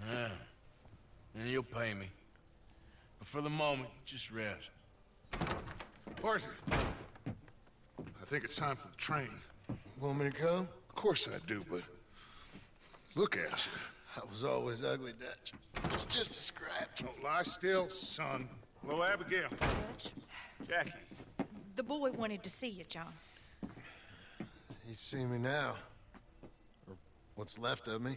Yeah. And you'll pay me. But for the moment, just rest. Arthur. I think it's time for the train. Want me to come? Of course I do, but... Look at you. I was always ugly, Dutch. It's just a scratch. Don't lie still, son. Hello, Abigail. Dutch, Jackie. the boy wanted to see you, John. You see me now. Or what's left of me.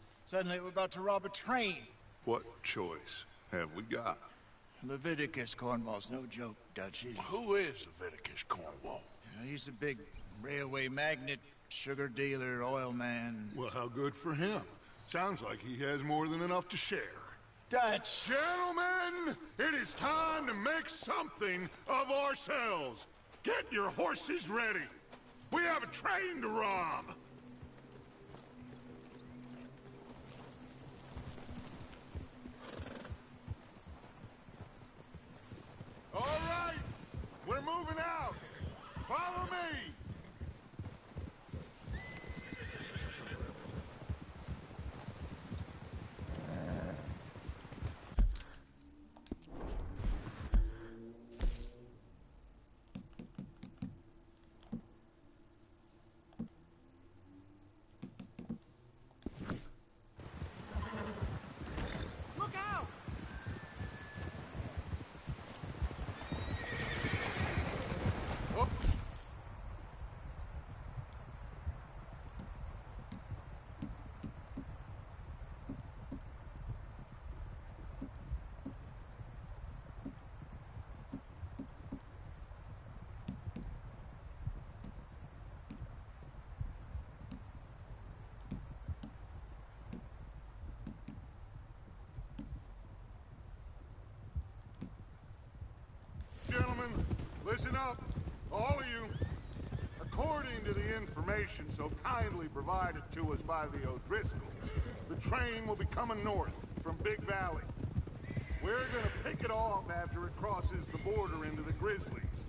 suddenly we're about to rob a train. What choice have we got? Leviticus Cornwall's no joke, Dutch. Who is Leviticus Cornwall? you know, he's a big railway magnate, sugar dealer, oil man. Well, how good for him. Sounds like he has more than enough to share. Dutch! Gentlemen, it is time to make something of ourselves. Get your horses ready. We have a train to rob. All right, we're moving out. Follow me. Look out! Oh. Gentlemen, listen up, all of you. According to the information so kindly provided to us by the O'Driscolls, the train will be coming north from Big Valley. We're gonna pick it off after it crosses the border into the Grizzlies.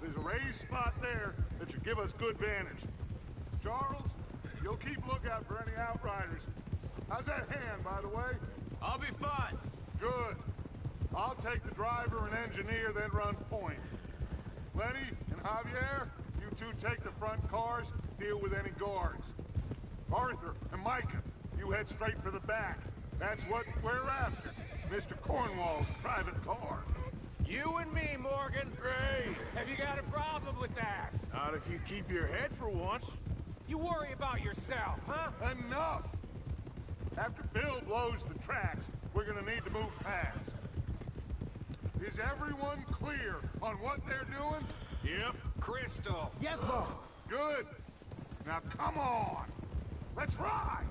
There's a raised spot there that should give us good vantage. Charles, you'll keep lookout for any outriders. How's that hand, by the way? I'll be fine. Good. I'll take the driver and engineer, then run point. Lenny and Javier, you two take the front cars, deal with any guards. Arthur and Micah, you head straight for the back. That's what we're after. Mr. Cornwall's private car. You and me, Morgan. Great. Have you got a problem with that? Not if you keep your head for once. You worry about yourself, huh? Enough! After Bill blows the tracks, we're gonna need to move fast. Is everyone clear on what they're doing? Yep. Crystal. Yes, boss! Good. Now come on. Let's ride.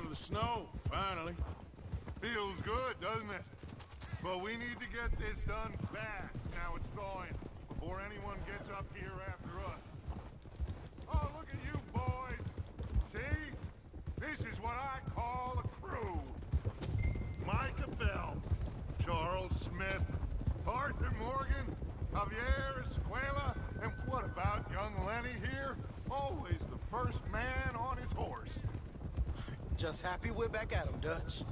Out of the snow, finally. Feels good, doesn't it? But we need to get this done fast. Now it's thawing, before anyone gets up here after us. Oh, look at you boys! See? This is what I call a crew. Micah Bell, Charles Smith, Arthur Morgan, Javier Escuela, and what about young Lenny here? Always the first man on his horse. Just happy we're back at 'em, Dutch.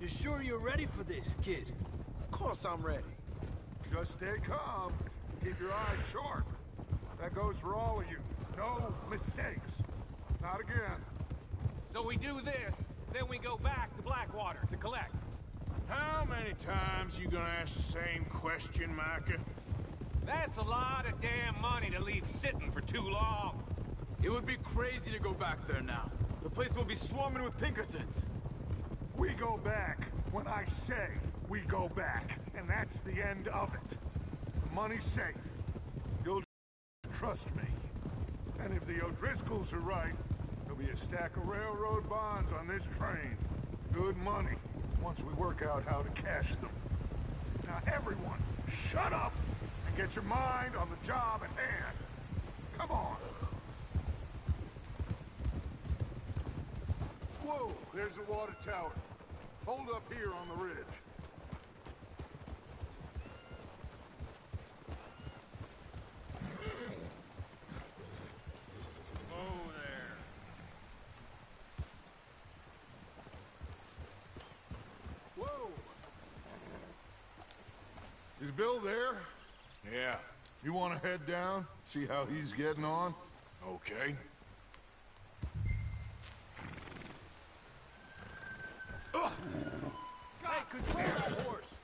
You sure you're ready for this, kid? Of course I'm ready. Just stay calm. Keep your eyes sharp. That goes for all of you. No mistakes. Not again. So we do this, then we go back to Blackwater to collect. How many times you gonna ask the same question, Micah? That's a lot of damn money to leave sitting for too long. It would be crazy to go back there now. Place will be swarming with Pinkertons. We go back when I say we go back, and that's the end of it. The money's safe. You'll trust me. And if the O'Driscolls are right, there'll be a stack of railroad bonds on this train. Good money, once we work out how to cash them. Now everyone, shut up and get your mind on the job at hand. Come on. Whoa, there's the water tower. Hold up here on the ridge. Oh, there. Whoa! Is Bill there? Yeah, You want to head down? See how he's getting on? okay. Hey, control that horse!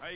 How you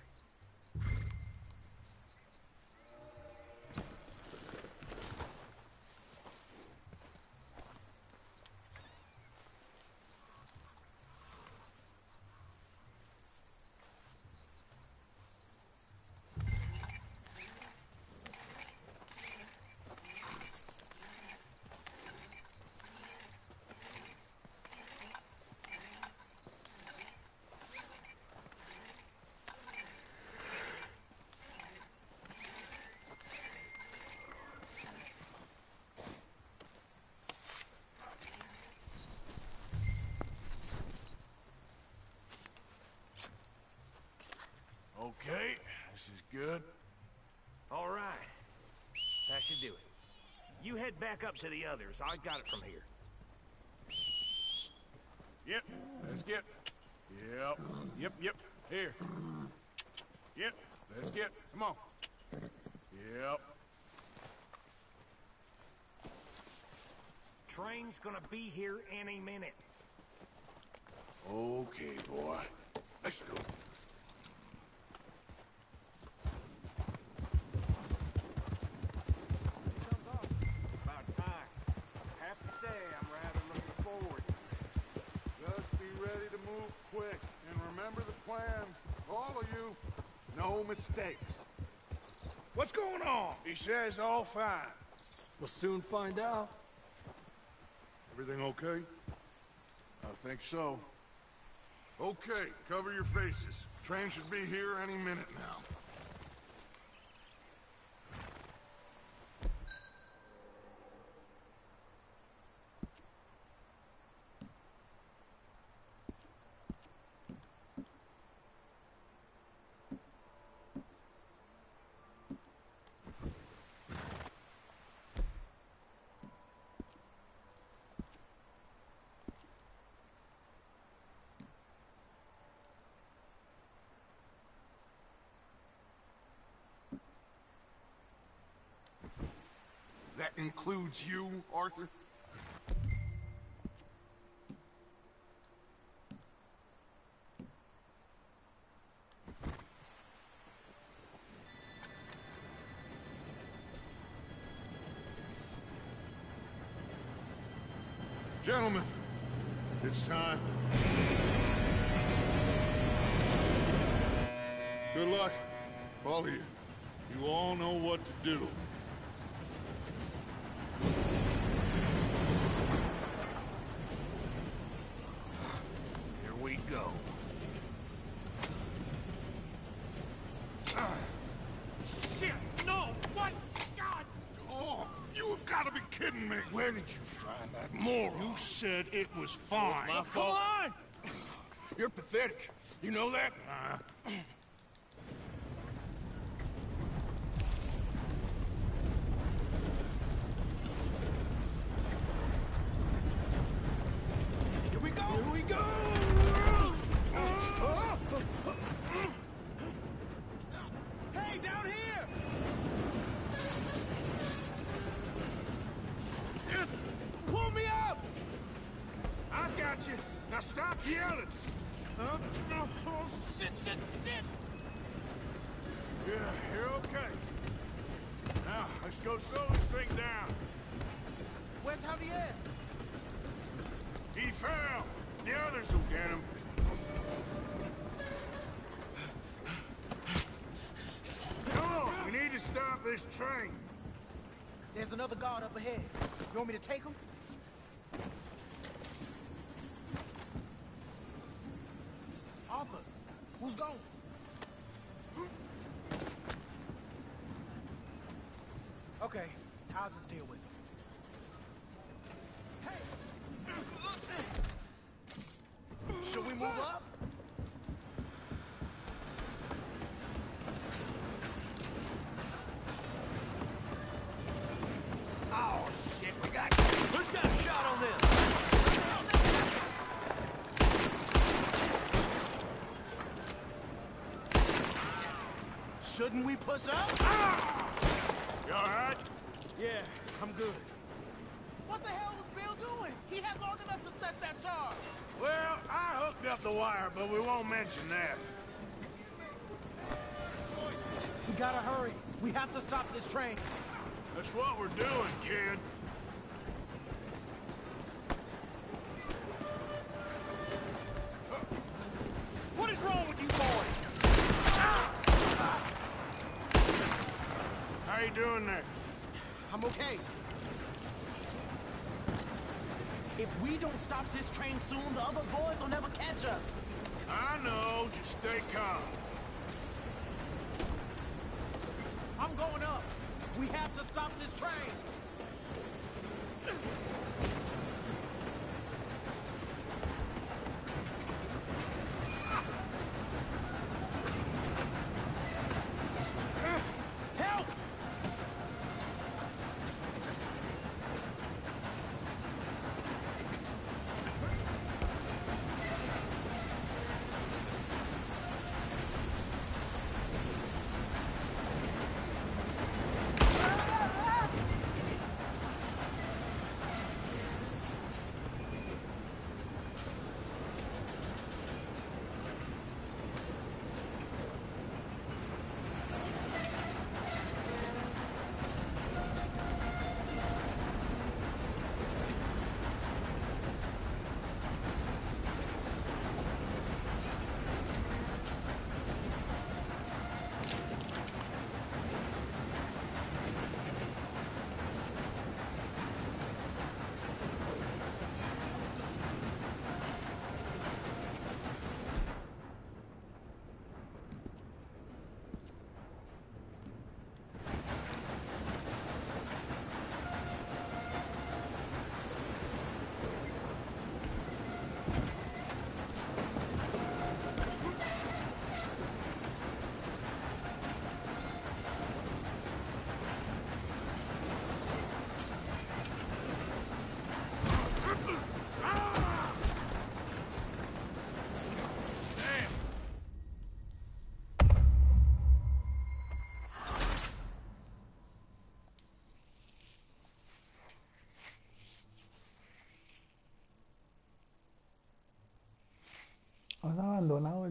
Okay, this is good. All right. That should do it. You head back up to the others. I got it from here. Yep, let's get. Yep, yep, yep. Here. Yep, let's get. Come on. Yep. Train's gonna be here any minute. Okay, boy. Let's go. About time. I have to say, I'm rather looking forward. Just be ready to move quick. And remember the plan. All of you. No mistakes. What's going on? He says all fine. We'll soon find out. Everything okay? I think so. Okay, cover your faces. Train should be here any minute now. That includes you, Arthur? Gentlemen, it's time. Good luck, all of you. You all know what to do. Here we go. Shit! No! What? God! Oh, you have got to be kidding me. Where did you find that moron? You said it was fine. My fault. Come on! You're pathetic. You know that? Here we go! Here we go! Hey, down here! Pull me up! I got you. Now stop yelling. Uh, oh, shit, shit, shit! Yeah, you're okay. Now, let's go slow this thing down. Where's Javier? He fell. The others will get him. Come on, we need to stop this train. There's another guard up ahead. You want me to take him? Arthur, who's going? Okay, I'll just deal with him. Hey! Should we move up? Oh, shit, we got... Who's got a shot on this? Shouldn't we push up? Ah! You all right? Yeah, I'm good. What the hell was Bill doing? He had long enough to set that charge. Well, I hooked up the wire, but we won't mention that. We gotta hurry. We have to stop this train. That's what we're doing, kid. What is wrong with you boys? How you doing there? I'm okay. If we don't stop this train soon, the other boys will never catch us. I know, just stay calm. I'm going up. We have to stop this train.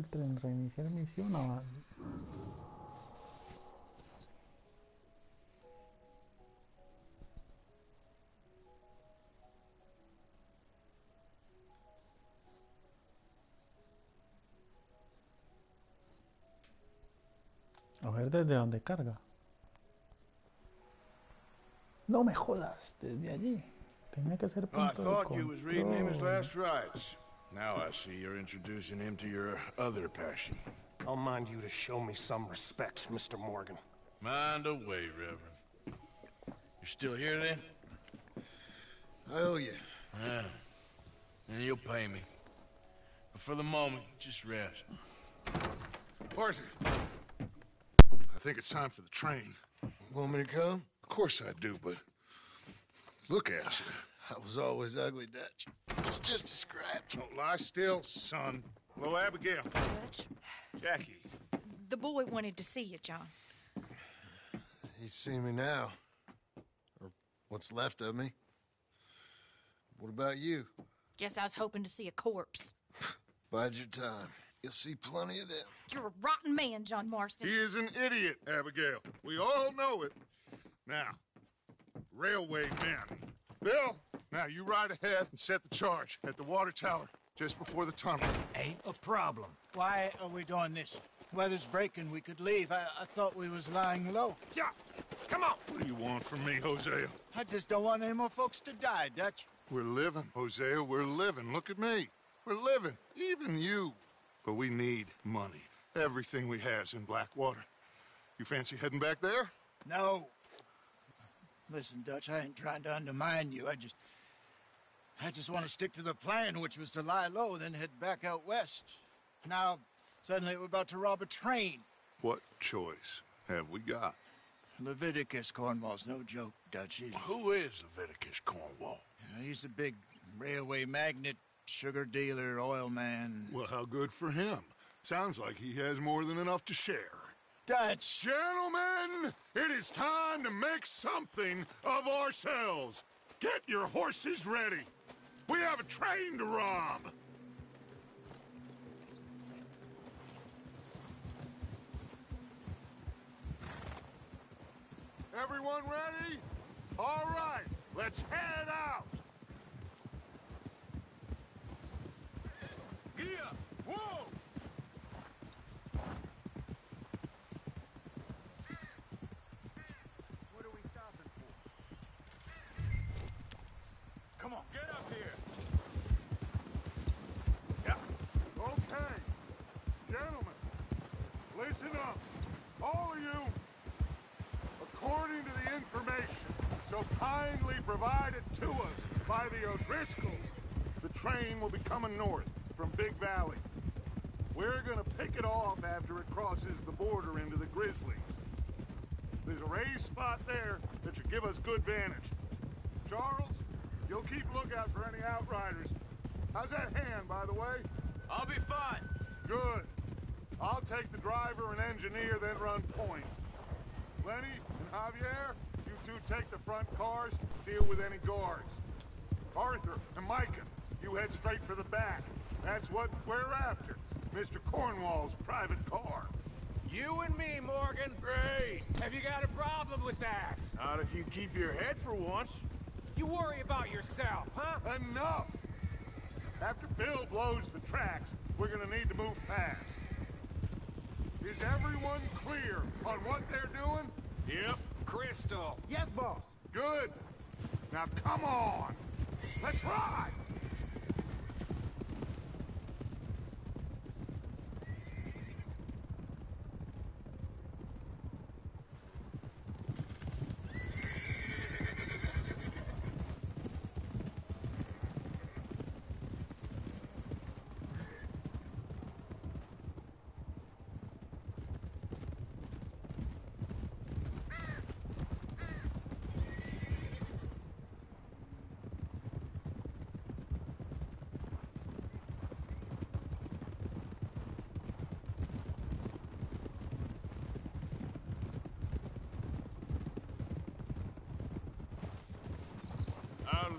El tren. Reiniciar misión. aban- A ver desde dónde carga. No me jodas, desde allí. Tenía que ser punto de control. Last rites. Now I see you're introducing him to your other passion. I'll mind you to show me some respect, Mr. Morgan. Mind away, Reverend. You're still here then? I owe you. Yeah. Ah, and you'll pay me. But for the moment, just rest. Arthur. I think it's time for the train. Want me to come? Of course I do, but look at you. I was always ugly, Dutch. It's just a scratch. Don't lie still, son. Hello, Abigail. Dutch, Jackie. the boy wanted to see you, John. He's seen me now. Or what's left of me. What about you? Guess I was hoping to see a corpse. Bide your time. You'll see plenty of them. You're a rotten man, John Marston. He is an idiot, Abigail. We all know it. Now, railway men. Bill, now you ride ahead and set the charge at the water tower just before the tunnel. Ain't a problem. Why are we doing this? Weather's breaking. We could leave. I, I thought we was lying low. Yeah, come on. What do you want from me, Hosea? I just don't want any more folks to die, Dutch. We're living, Hosea. We're living. Look at me. We're living. Even you. But we need money. Everything we has in Blackwater. You fancy heading back there? No. Listen, Dutch, I ain't trying to undermine you. I just. I just want to stick to the plan, which was to lie low, then head back out west. Now, suddenly we're about to rob a train. What choice have we got? Leviticus Cornwall's no joke, Dutch. He's, Who is Leviticus Cornwall? Uh, he's a big railway magnate, sugar dealer, oil man. Well, how good for him. Sounds like he has more than enough to share. Dutch! Gentlemen, it is time to make something of ourselves. Get your horses ready. We have a train to rob. Everyone ready? All right, let's head out. Gia, listen up. All of you. According to the information so kindly provided to us by the O'Driscolls, the train will be coming north from Big Valley. We're gonna pick it off after it crosses the border into the Grizzlies. There's a raised spot there that should give us good vantage. Charles, you'll keep lookout for any outriders. How's that hand, by the way? I'll be fine. Good. I'll take the driver and engineer, then run point. Lenny and Javier, you two take the front cars, deal with any guards. Arthur and Micah, you head straight for the back. That's what we're after. Mr. Cornwall's private car. You and me, Morgan. Great. Have you got a problem with that? Not if you keep your head for once. You worry about yourself, huh? Enough! After Bill blows the tracks, we're gonna need to move fast. Is everyone clear on what they're doing? Yep. Crystal. Yes, boss. Good. Now come on. Let's ride. Out of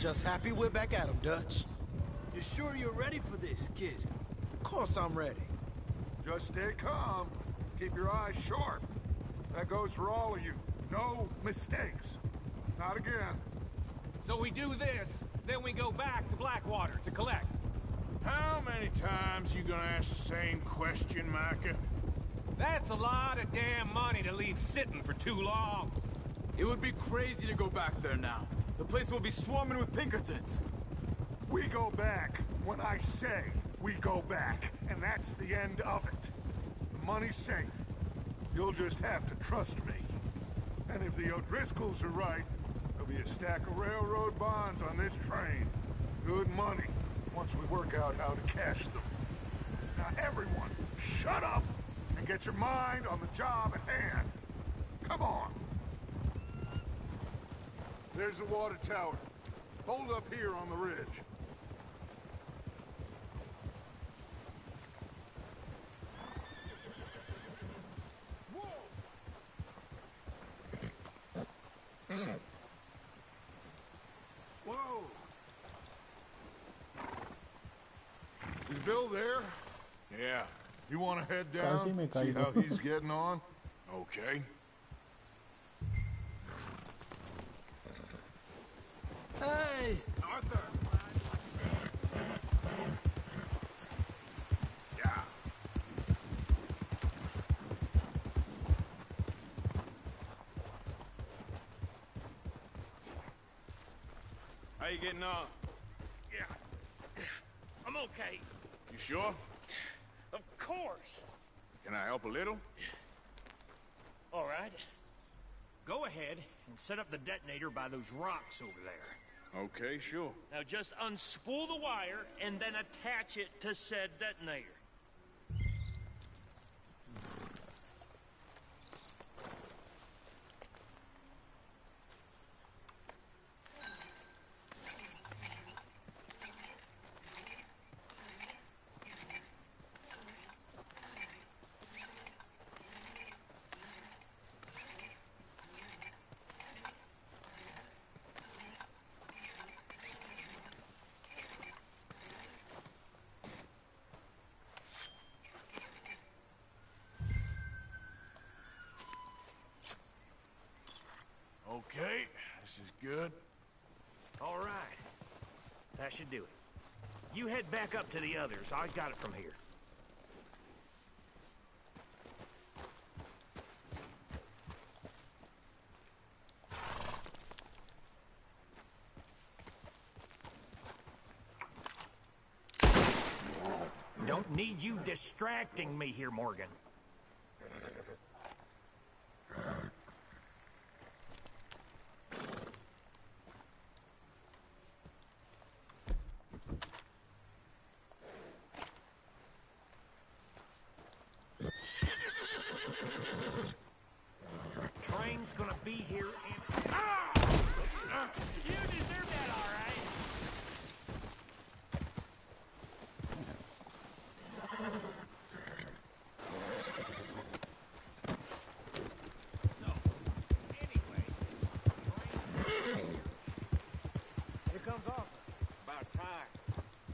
Just happy we're back at him, Dutch. You sure you're ready for this, kid? Of course I'm ready. Just stay calm. Keep your eyes sharp. That goes for all of you. No mistakes. Not again. So we do this, then we go back to Blackwater to collect. How many times you gonna ask the same question, Micah? That's a lot of damn money to leave sitting for too long. It would be crazy to go back there now. The place will be swarming with Pinkertons. We go back when I say we go back, and that's the end of it. The money's safe. You'll just have to trust me. And if the O'Driscolls are right, there'll be a stack of railroad bonds on this train. Good money, once we work out how to cash them. Now everyone, shut up and get your mind on the job at hand. Come on. There's the water tower. Hold up here on the ridge. Whoa! Is Bill there? Yeah. You want to head down, see how he's getting on? Okay. Hey! Arthur! Yeah. How you getting on? Yeah. I'm okay. You sure? Of course. Can I help a little? All right. Go ahead and set up the detonator by those rocks over there. Okay, sure. Now just unspool the wire and then attach it to said detonator. Okay, this is good. All right. That should do it. You head back up to the others. I got it from here. Don't need you distracting me here, Morgan. Train's gonna be here in... Ah! You deserve that, all right. Here comes Arthur. About time.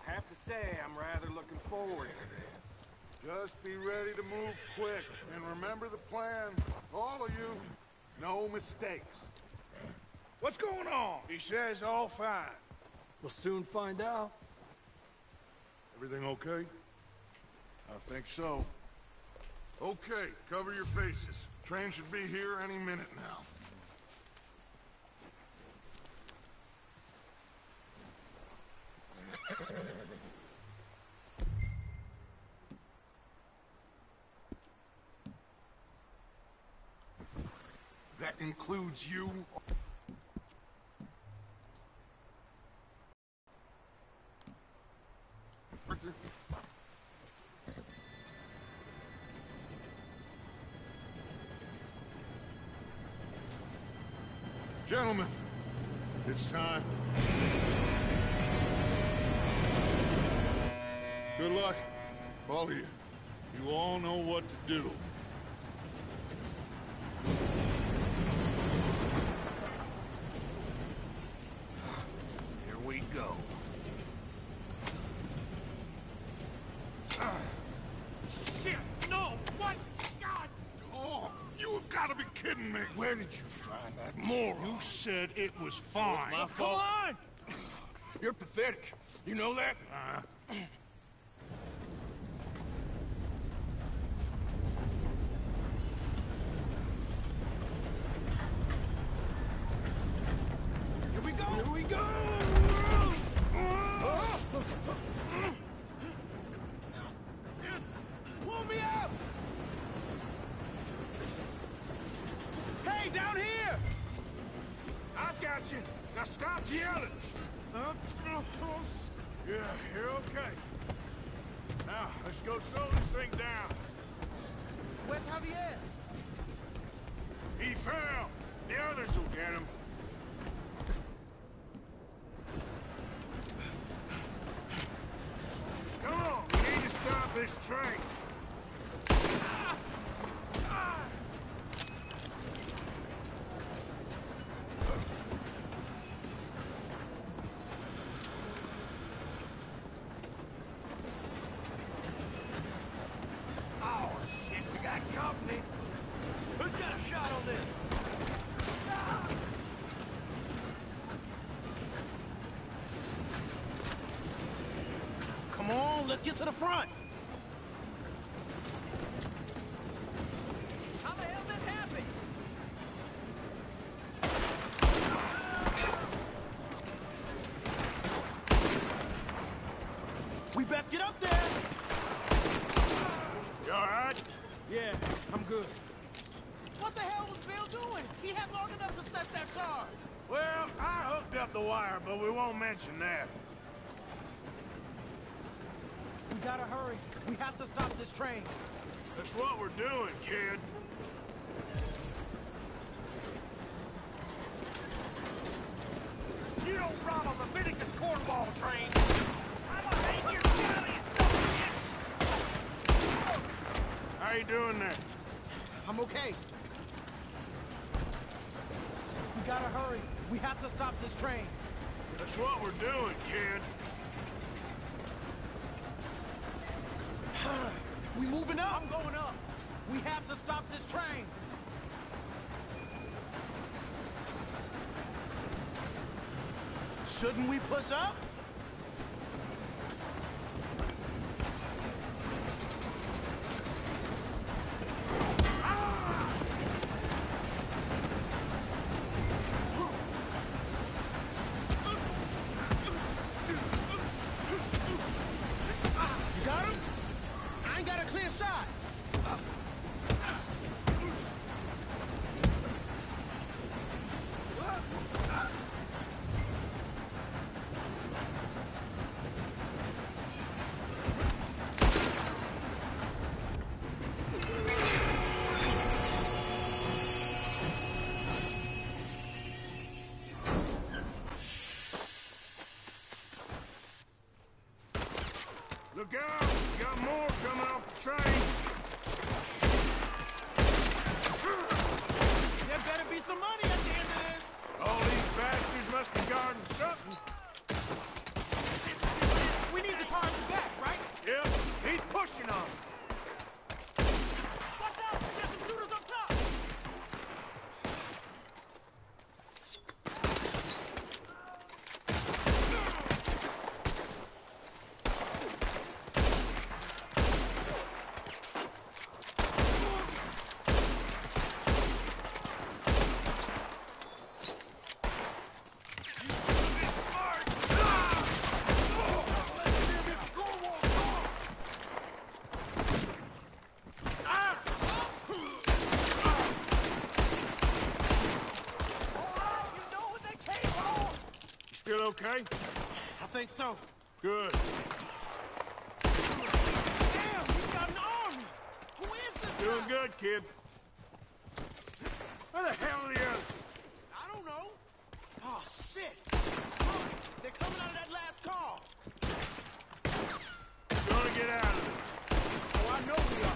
I have to say, I'm rather looking forward to this. Just be ready to move quick, and remember the plan. All of you, no mistakes. What's going on? He says all fine. We'll soon find out. Everything okay? I think so. Okay, cover your faces. Train should be here any minute now. includes you. Gentlemen, it's time. Good luck, all of you. You all know what to do. It was fine. my Come on! You're pathetic. You know that? Uh, Here we go! Here we go! Pull me up! Hey, down here! I've got you. Now stop yelling. Yeah, you're okay. Now, let's go slow this thing down. Where's Javier? He fell. The others will get him. Come on, we need to stop this train. Oh, shit, we got company. Who's got a shot on this? Come on, let's get to the front. How the hell did this happen? We best get up there. You all right? Yeah, I'm good. What the hell was Bill doing? He had long enough to set that charge. Well, I hooked up the wire, but we won't mention that. We gotta hurry. We have to stop this train. That's what we're doing, kid. You don't rob a Leviticus Cornwall train! I'ma hang your jelly, son of How you doing there? I'm okay. We gotta hurry. We have to stop this train. That's what we're doing, kid. We moving up? I'm going up. We have to stop this train. Shouldn't we push up? Out! We got more coming off the train. okay? I think so. Good. Damn, he's got an army! Who is this Doing guy? good, kid. Where the hell are the? I don't know. Oh, shit! They're coming out of that last car! Gonna get out of this. Oh, I know we are.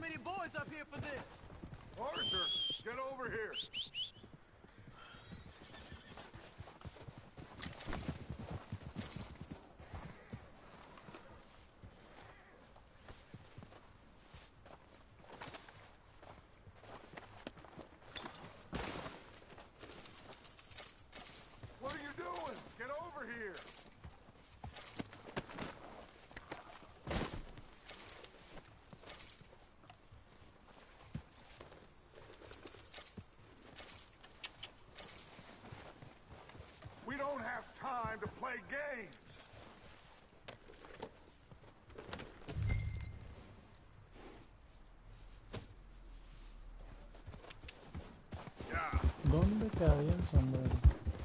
many boys up here for this? Arthur, get over here. Get over here! play games. ¿Dónde cabían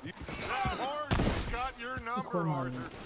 You Got your number, Arthur.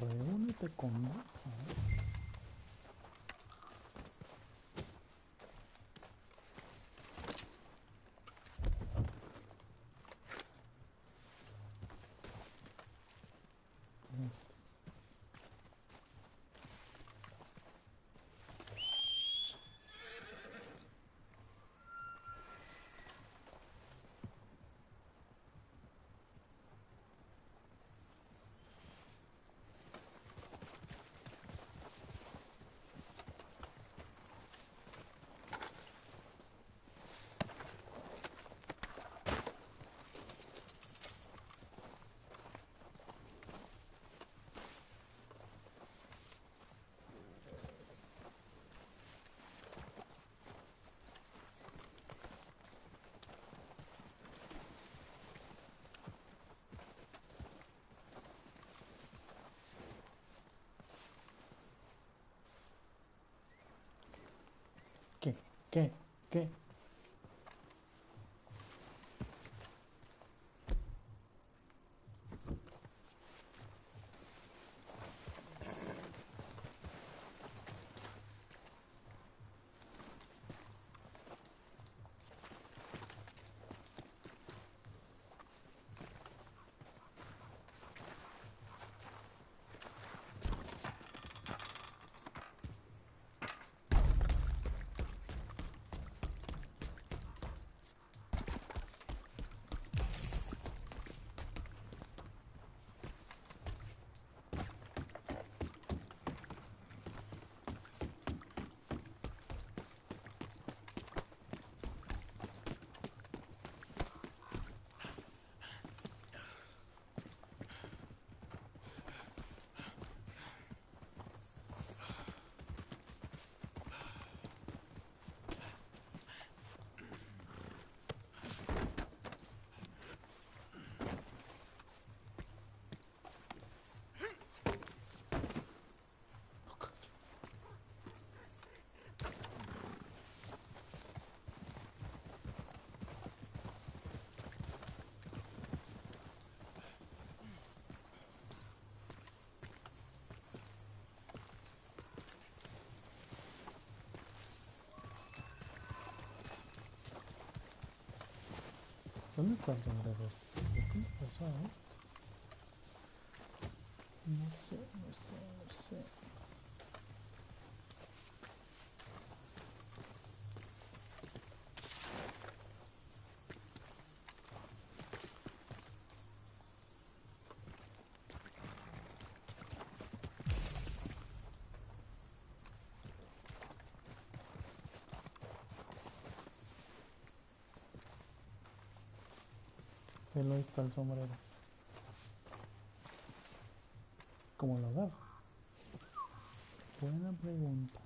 reúnete conmigo. ¿Qué? ¿Qué? ¿Dónde está el sombrero? ¿Por qué me pasó a esto? No sé, no sé, no sé. Él ahí está el sombrero. ¿Cómo lo agarro? Buena pregunta.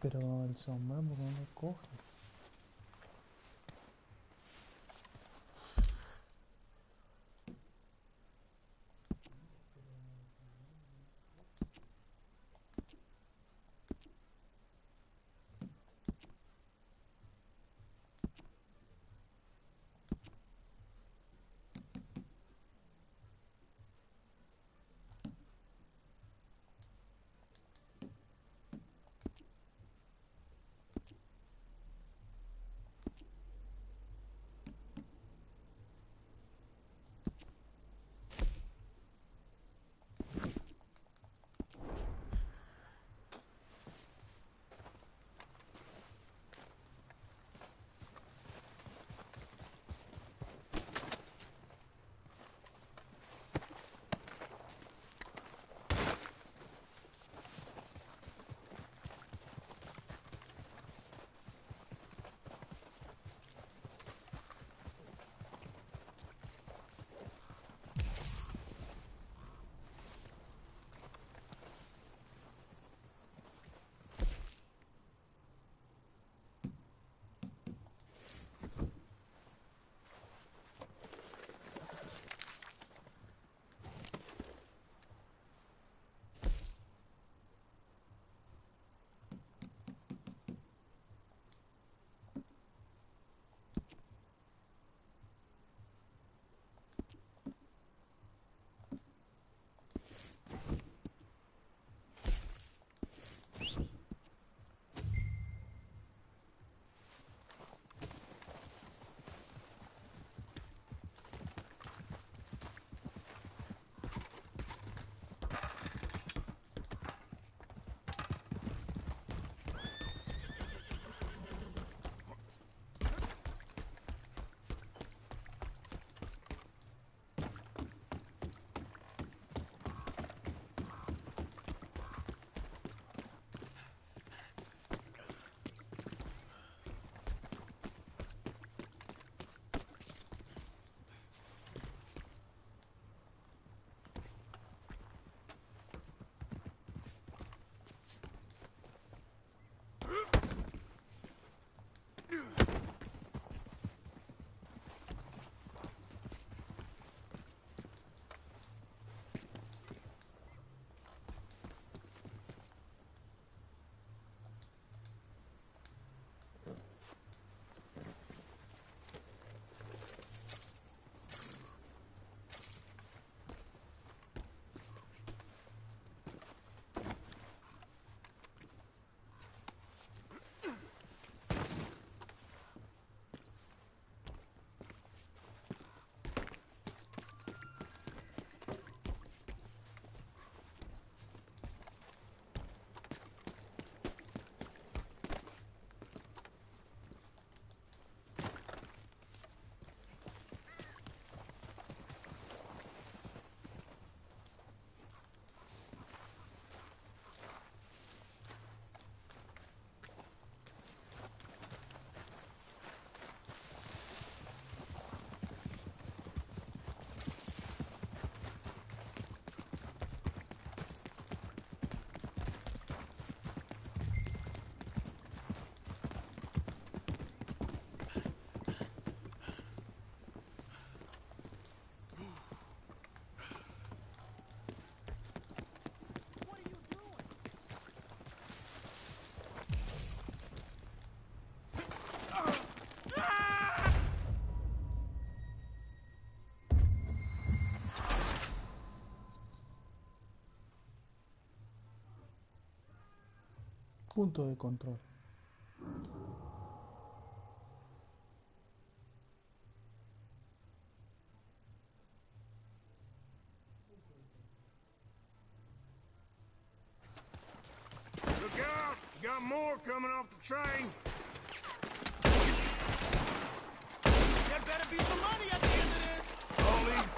Pero el sombrero, ¿por qué no lo coge? Punto de control. Look out! You got more coming off the train. There better be some money at the end of this. All these...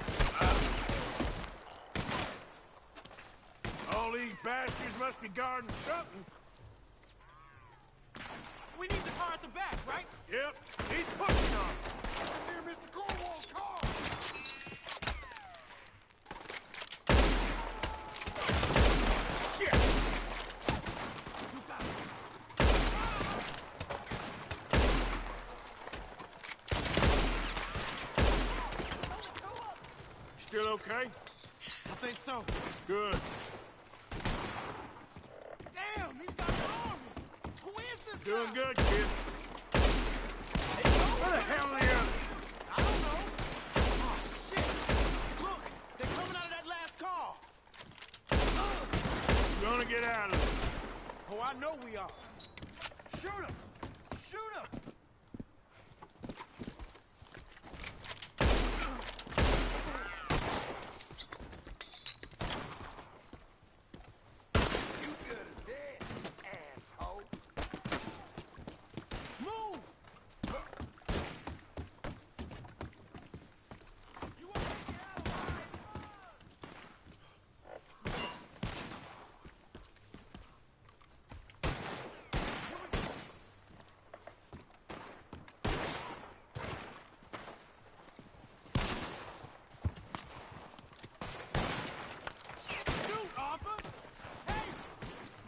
uh, all these bastards must be guarding something. We need the car at the back, right? Yep, he's pushing on. Near Mr. Cornwall's car! Still okay? I think so. Good. Damn, these guys are armed. Who is this Doing guy? good, kid. Where the hell are the? I don't know. Oh, shit. Look, they're coming out of that last car. Gonna get out of it. Oh, I know we are. Shoot him! Shoot him! You good as dead, asshole. Move! Shoot, Arthur! Hey!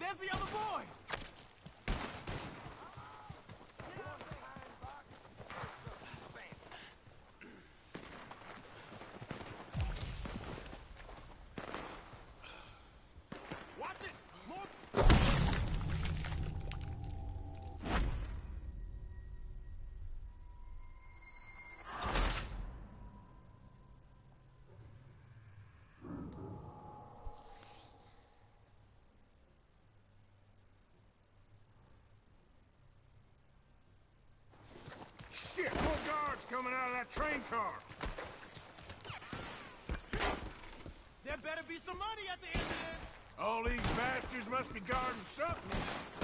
There's the other boys! Watch it! More... Shit, more guards coming out of that train car. There better be some money at the end of this! All these bastards must be guarding something.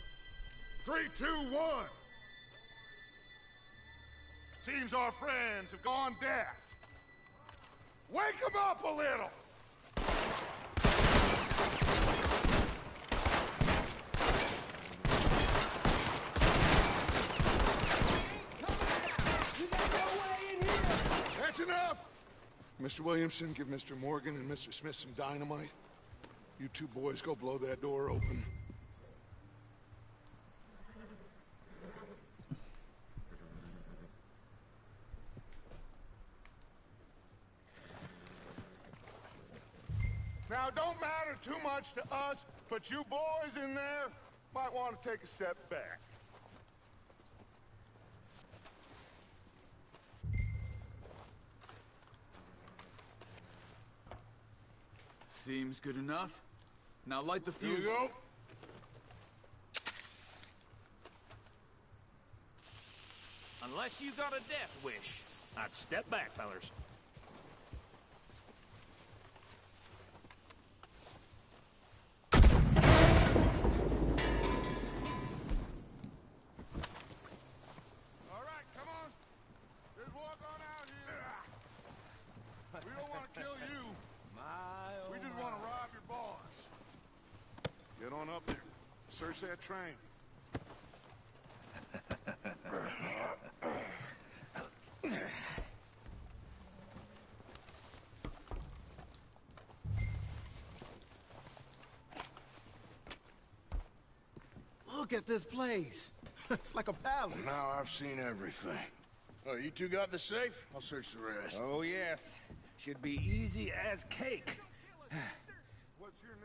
Three, two, one. Seems our friends have gone deaf. Wake them up a little. That's enough. Mr. Williamson, give Mr. Morgan and Mr. Smith some dynamite. You two boys go blow that door open. Now, it don't matter too much to us, but you boys in there might want to take a step back. Seems good enough. Now light the Here fuse. you go. Unless you got a death wish. I'd step back, fellers. All right, come on. Just walk on out here. We don't want to kill you. My, We just want to rob your boss. Get on up there. Search that train. Look at this place. It's like a palace. Now I've seen everything. Oh, you two got the safe? I'll search the rest. Oh, yes. Should be easy as cake.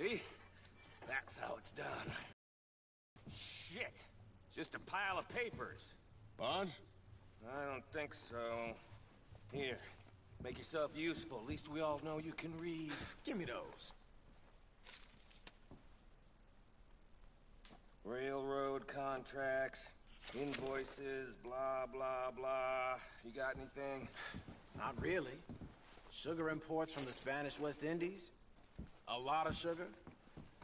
See? That's how it's done. Shit. Just a pile of papers. Bonds? I don't think so. Here. Make yourself useful. At least we all know you can read. Give me those. Railroad contracts, invoices, blah, blah, blah. You got anything? Not really. Sugar imports from the Spanish West Indies. A lot of sugar.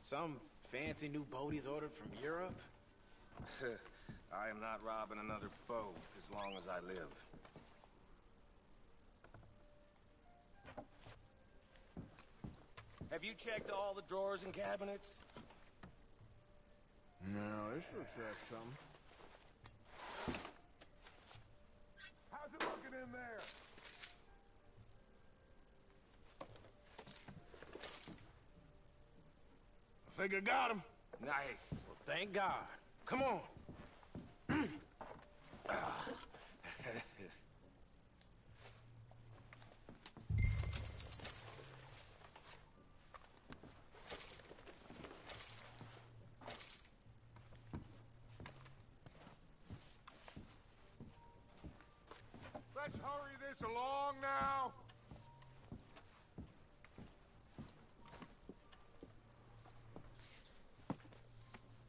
Some fancy new boat he's ordered from Europe. I am not robbing another boat as long as I live. Have you checked all the drawers and cabinets? No, this looks like something. How's it looking in there? I think I got him. Nice. Well, thank God. Come on. Let's hurry this along now.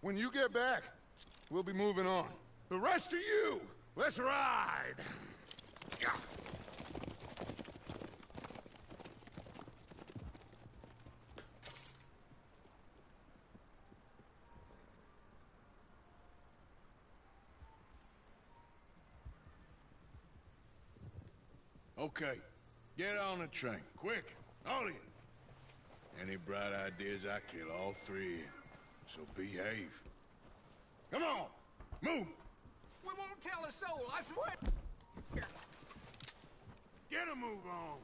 When you get back, we'll be moving on. The rest of you, let's ride! Okay. Get on the train. Quick. All of you. Any bright ideas, I kill all three. So behave. Come on! Move! We won't tell a soul, I swear. Get a move on!